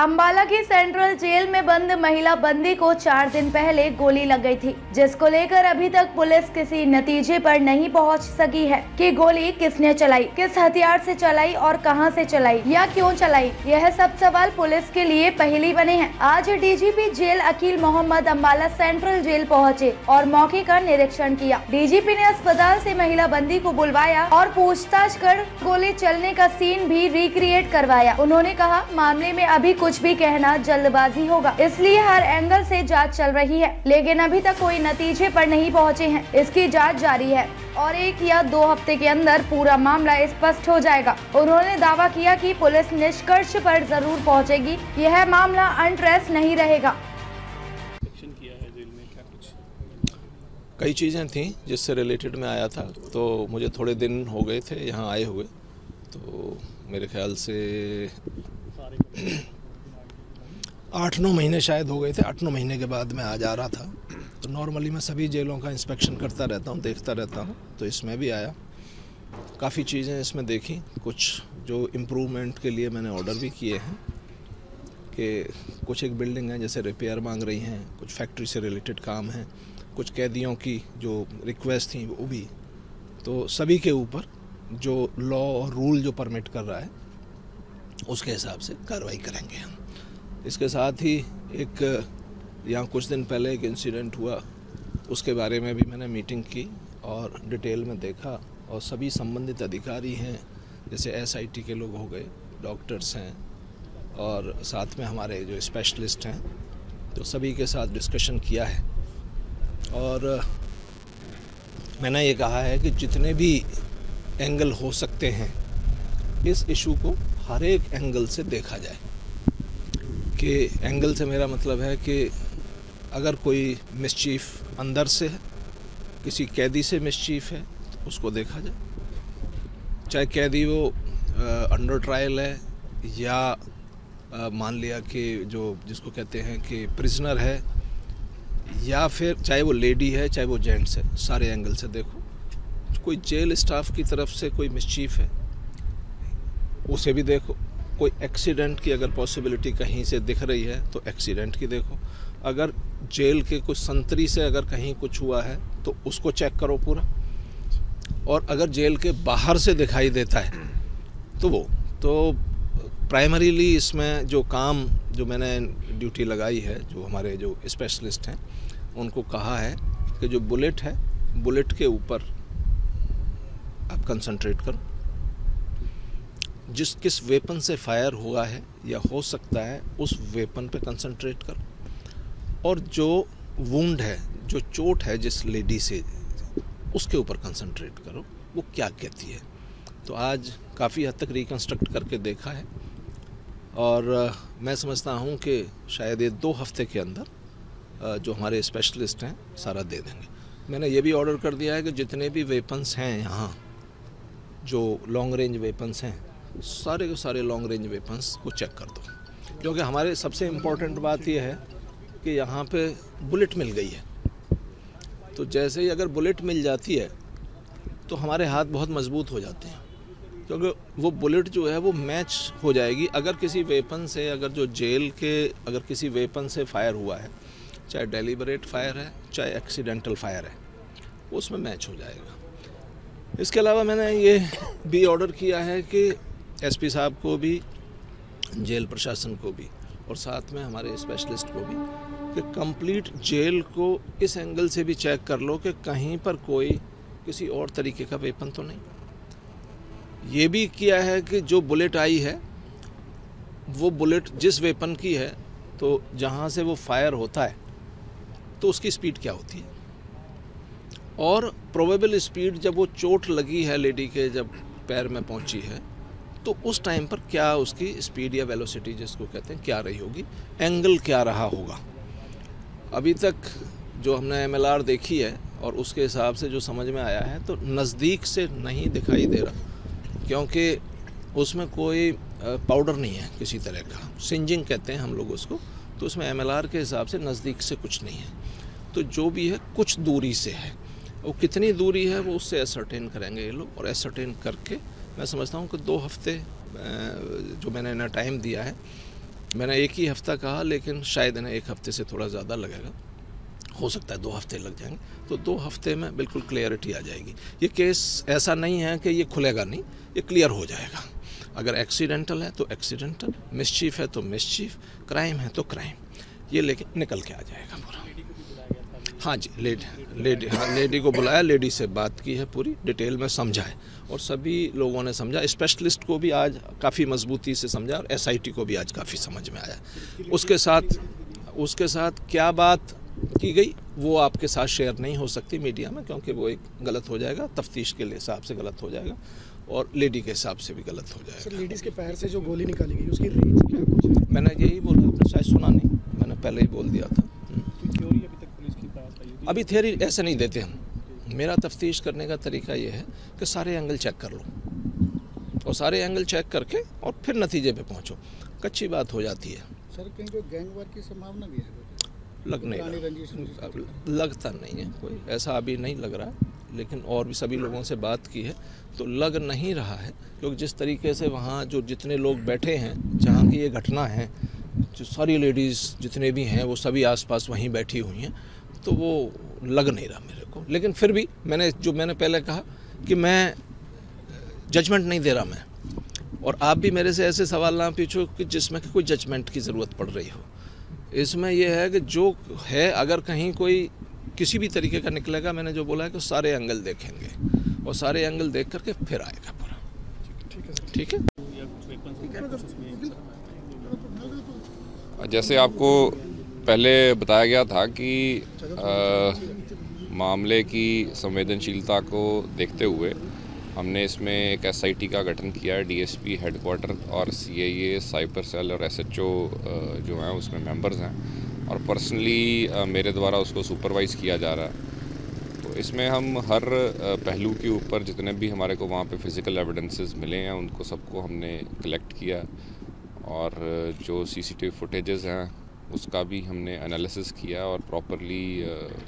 अंबाला की central jail में बंद महिला बंदी को चार दिन पहले गोली लग गई थी, जिसको लेकर अभी तक पुलिस किसी नतीजे पर नहीं पहुँच सकी है कि गोली किसने चलाई, किस हथियार से चलाई और कहाँ से चलाई या क्यों चलाई। यह सब सवाल पुलिस के लिए पहली बने हैं। आज DGP jail Akeel Mohammad Ambala central jail पहुँचे और मौके का निरीक्षण किया। डीजीपी ने अस्पताल ऐसी महिला बंदी को बुलवाया और पूछताछ कर गोली चलने का सीन भी रिक्रिएट करवाया। उन्होंने कहा, मामले में अभी कुछ भी कहना जल्दबाजी होगा। इसलिए हर एंगल से जाँच चल रही है लेकिन अभी तक कोई नतीजे पर नहीं पहुँचे हैं। इसकी जाँच जारी है और एक या दो हफ़्ते के अंदर पूरा मामला स्पष्ट हो जाएगा। उन्होंने दावा किया कि पुलिस निष्कर्ष पर ज़रूर पहुंचेगी। यह मामला अनट्रेस नहीं रहेगा। एक्शन किया है जेल में क्या कुछ? कई चीज़ें थी जिससे रिलेटेड में आया था। तो मुझे थोड़े दिन हो गए थे यहाँ आए हुए। तो मेरे ख्याल से आठ नौ महीने शायद हो गए थे आठ नौ महीने के बाद मैं आ रहा था। तो नॉर्मली मैं सभी जेलों का इंस्पेक्शन करता रहता हूँ, देखता रहता हूँ तो इसमें भी आया। काफ़ी चीज़ें इसमें देखी, कुछ जो इम्प्रूवमेंट के लिए मैंने ऑर्डर भी किए हैं, कि कुछ एक बिल्डिंग है जैसे रिपेयर मांग रही हैं, कुछ फैक्ट्री से रिलेटेड काम हैं, कुछ कैदियों की जो रिक्वेस्ट थी वो भी। तो सभी के ऊपर जो लॉ और रूल जो परमिट कर रहा है, उसके हिसाब से कार्रवाई करेंगे हम। इसके साथ ही एक यहाँ कुछ दिन पहले एक इंसिडेंट हुआ। उसके बारे में भी मैंने मीटिंग की और डिटेल में देखा और सभी संबंधित अधिकारी हैं, जैसे एसआईटी के लोग हो गए डॉक्टर्स हैं और साथ में हमारे जो स्पेशलिस्ट हैं तो सभी के साथ डिस्कशन किया है। और मैंने ये कहा है कि जितने भी एंगल हो सकते हैं, इस इशू को हर एक एंगल से देखा जाए। कि एंगल से मेरा मतलब है कि अगर कोई मिसचीफ अंदर से है किसी कैदी से मिसचीफ है तो उसको देखा जाए। चाहे कैदी वो अंडर ट्रायल है या आ, मान लिया कि जो जिसको कहते हैं कि प्रिजनर है या फिर चाहे वो लेडी है चाहे वो जेंट्स है सारे एंगल से देखो। कोई जेल स्टाफ की तरफ़ से कोई मिसचीफ है उसे भी देखो। कोई एक्सीडेंट की अगर पॉसिबिलिटी कहीं से दिख रही है तो एक्सीडेंट की देखो। अगर जेल के कुछ संतरी से अगर कहीं कुछ हुआ है तो उसको चेक करो पूरा। और अगर जेल के बाहर से दिखाई देता है तो वो तो प्राइमरीली इसमें जो काम, जो मैंने ड्यूटी लगाई है, जो हमारे जो स्पेशलिस्ट हैं, उनको कहा है कि जो बुलेट है बुलेट के ऊपर आप कंसंट्रेट करो। जिस किस वेपन से फायर हुआ है या हो सकता है, उस वेपन पे कंसंट्रेट करो। और जो वुंड है, जो चोट है जिस लेडी से, उसके ऊपर कंसंट्रेट करो। वो क्या कहती है? तो आज काफ़ी हद तक रिकन्स्ट्रक्ट करके देखा है। और मैं समझता हूँ कि शायद ये दो हफ़्ते के अंदर जो हमारे स्पेशलिस्ट हैं, सारा दे देंगे। मैंने ये भी ऑर्डर कर दिया है कि जितने भी वेपन्स हैं यहाँ, जो लॉन्ग रेंज वेपन्स हैं सारे के सारे लॉन्ग रेंज वेपन्स को चेक कर दो। क्योंकि हमारे सबसे इम्पोर्टेंट बात यह है कि यहाँ पे बुलेट मिल गई है। तो जैसे ही अगर बुलेट मिल जाती है तो हमारे हाथ बहुत मज़बूत हो जाते हैं। क्योंकि वो बुलेट जो है, वो मैच हो जाएगी। अगर किसी वेपन से, अगर जो जेल के, अगर किसी वेपन से फायर हुआ है, चाहे डेलीबरेट फायर है, चाहे एक्सीडेंटल फायर है, उसमें मैच हो जाएगा। इसके अलावा मैंने ये भी ऑर्डर किया है कि एसपी साहब को भी, जेल प्रशासन को भी, और साथ में हमारे स्पेशलिस्ट को भी कि कंप्लीट जेल को इस एंगल से भी चेक कर लो कि कहीं पर कोई किसी और तरीके का वेपन तो नहीं। ये भी किया है कि जो बुलेट आई है, वो बुलेट जिस वेपन की है तो जहाँ से वो फायर होता है तो उसकी स्पीड क्या होती है? और प्रोबेबल स्पीड जब वो चोट लगी है लेडी के जब पैर में पहुँची है तो उस टाइम पर क्या उसकी स्पीड या वेलोसिटी जिसको कहते हैं, क्या रही होगी? एंगल क्या रहा होगा? अभी तक जो हमने एमएलआर देखी है और उसके हिसाब से जो समझ में आया है तो नज़दीक से नहीं दिखाई दे रहा, क्योंकि उसमें कोई पाउडर नहीं है किसी तरह का। सिंजिंग कहते हैं हम लोग उसको तो उसमें एमएलआर के हिसाब से नज़दीक से कुछ नहीं है। तो जो भी है, कुछ दूरी से है। वो कितनी दूरी है, वो उससे एसरटेन करेंगे ये लोग और एसरटेन करके मैं समझता हूँ कि दो हफ़्ते जो मैंने ना टाइम दिया है, मैंने एक ही हफ़्ता कहा, लेकिन शायद इन्हें एक हफ़्ते से थोड़ा ज़्यादा लगेगा। हो सकता है दो हफ़्ते लग जाएँगे। तो दो हफ़्ते में बिल्कुल क्लियरिटी आ जाएगी। ये केस ऐसा नहीं है कि ये खुलेगा नहीं, ये क्लियर हो जाएगा। अगर एक्सीडेंटल है तो एक्सीडेंटल मिसचीफ है तो मिसचीफ क्राइम है तो क्राइम ये लेके निकल के आ जाएगा पूरा। हाँ जी लेडी लेडी हाँ लेडी को बुलाया लेडी से बात की है पूरी डिटेल में समझा है। और सभी लोगों ने समझा स्पेशलिस्ट को भी आज काफ़ी मजबूती से समझा और एसआईटी को भी आज काफ़ी समझ में आया। उसके साथ उसके साथ क्या बात की गई वो आपके साथ शेयर नहीं हो सकती मीडिया में क्योंकि वो एक गलत हो जाएगा तफ्तीश के हिसाब से गलत हो जाएगा और लेडी के हिसाब से भी गलत हो जाएगा। लेडीज़ के पैर से जो गोली निकाली गई उसकी रेंज क्या मैंने यही बोला आपने शायद सुना नहीं मैंने पहले ही बोल दिया था। अभी थियरी ऐसे नहीं देते हम। मेरा तफ्तीश करने का तरीका ये है कि सारे एंगल चेक कर लो। और सारे एंगल चेक करके और फिर नतीजे पे पहुंचो। कच्ची बात हो जाती है। सर कहीं जो गैंग वार की संभावना भी है? लग नहीं रहा। लगता नहीं है कोई। ऐसा अभी नहीं लग रहा है लेकिन और भी सभी लोगों से बात की है तो लग नहीं रहा है। क्योंकि जिस तरीके से वहाँ जो जितने लोग बैठे हैं जहाँ की ये घटना है जो सारी लेडीज़ जितने भी हैं वो सभी आसपास वहीं बैठी हुई हैं। तो वो लग नहीं रहा मेरे को। लेकिन फिर भी मैंने जो मैंने पहले कहा कि मैं जजमेंट नहीं दे रहा मैं। और आप भी मेरे से ऐसे सवाल ना पूछो कि जिसमें कि कोई जजमेंट की ज़रूरत पड़ रही हो। इसमें यह है कि जो है अगर कहीं कोई किसी भी तरीके का निकलेगा मैंने जो बोला है कि सारे एंगल देखेंगे। और सारे एंगल देख करके फिर आएगा पूरा। ठीक है है? जैसे आपको पहले बताया गया था कि अ, मामले की संवेदनशीलता को देखते हुए हमने इसमें एक एसआईटी का गठन किया है डीएसपी हेडक्वार्टर और सीआईए साइबर सेल और एसएचओ जो हैं उसमें मेंबर्स हैं। और पर्सनली मेरे द्वारा उसको सुपरवाइज़ किया जा रहा है। तो इसमें हम हर पहलू के ऊपर जितने भी हमारे को वहाँ पे फ़िज़िकल एविडेंसेस मिले हैं उनको सबको हमने कलेक्ट किया। और जो सीसीटीवी फुटेजेस हैं उसका भी हमने एनालिसिस किया और properly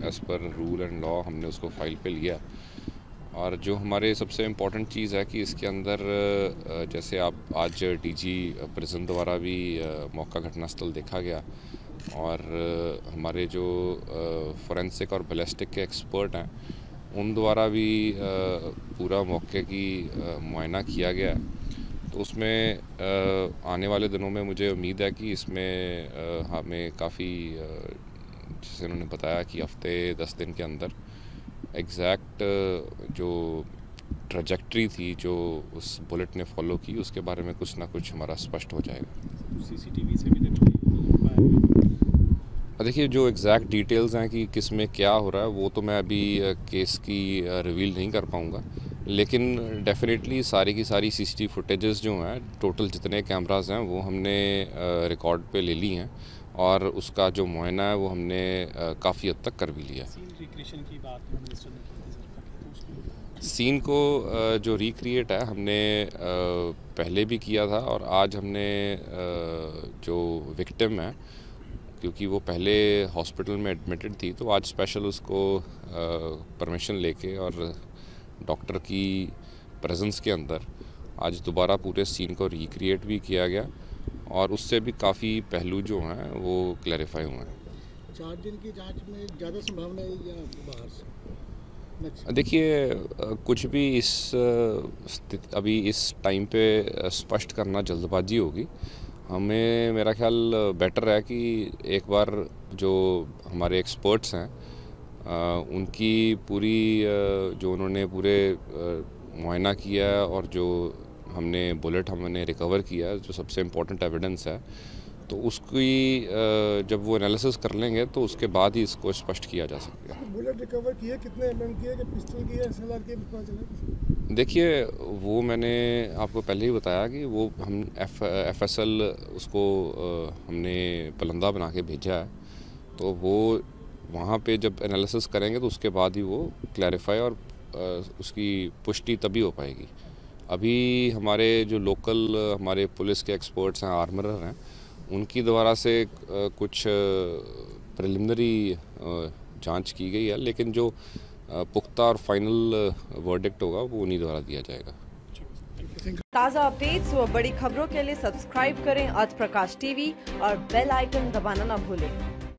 as per rule and law हमने उसको फ़ाइल पे लिया। और जो हमारे सबसे इम्पोर्टेंट चीज़ है कि इसके अंदर जैसे आप आज डीजी प्रिजन द्वारा भी अ, मौका घटनास्थल देखा गया और हमारे जो फोरेंसिक और बैलिस्टिक के एक्सपर्ट हैं उन द्वारा भी पूरा मौके की मुआयना किया गया। है तो उसमें आने वाले दिनों में मुझे उम्मीद है कि इसमें हमें काफ़ी जैसे उन्होंने बताया कि हफ़्ते दस दिन के अंदर एग्जैक्ट जो ट्रजेक्ट्री थी जो उस बुलेट ने फॉलो की उसके बारे में कुछ ना कुछ हमारा स्पष्ट हो जाएगा। सीसीटीवी से भी देखो देखिए जो एग्जैक्ट डिटेल्स हैं कि किसमें क्या हो रहा है वो तो मैं अभी केस की रिवील नहीं कर पाऊँगा। लेकिन डेफिनेटली सारी की सारी सीसीटीवी फुटेजेस जो हैं टोटल जितने कैमरास हैं वो हमने रिकॉर्ड पे ले ली हैं और उसका जो मुआयना है वो हमने काफ़ी हद तक कर भी लिया है। सीन तो सीन को जो रिक्रिएट है हमने पहले भी किया था और आज हमने जो विक्टिम है क्योंकि वो पहले हॉस्पिटल में एडमिटेड थी तो आज स्पेशल उसको परमिशन लेके और डॉक्टर की प्रेजेंस के अंदर आज दोबारा पूरे सीन को रिक्रिएट भी किया गया और उससे भी काफ़ी पहलू जो हैं वो क्लैरिफाई हुए हैं। चार दिन की जाँच में ज़्यादा संभावना है या बाहर से? देखिए कुछ भी इस स्थिति अभी इस टाइम पे स्पष्ट करना जल्दबाजी होगी। हमें मेरा ख्याल बेटर है कि एक बार जो हमारे एक्सपर्ट्स हैं उनकी पूरी जो उन्होंने पूरे मुआयना किया और जो हमने बुलेट हमने रिकवर किया जो सबसे इम्पोर्टेंट एविडेंस है तो उसकी जब वो एनालिसिस कर लेंगे तो उसके बाद ही इसको स्पष्ट किया जा सकेगा बुलेट रिकवर की है कितने एम की है कि पिस्टल देखिए वो मैंने आपको पहले ही बताया कि वो हम एफ़ एफ़ एस एल उसको हमने पलंदा बना के भेजा है तो वो वहाँ पे जब एनालिसिस करेंगे तो उसके बाद ही वो क्लैरिफाई और उसकी पुष्टि तभी हो पाएगी। अभी हमारे जो लोकल हमारे पुलिस के एक्सपर्ट्स हैं आर्मरर हैं, उनकी द्वारा से कुछ प्रिलिमिनरी जाँच की गई है, लेकिन जो पुख्ता और फाइनल वर्डिक्ट होगा वो उन्हीं द्वारा दिया जाएगा। ताज़ा अपडेट्स व बड़ी खबरों के लिए सब्सक्राइब करें आज प्रकाश टीवी और बेल आइकन दबाना ना भूलें।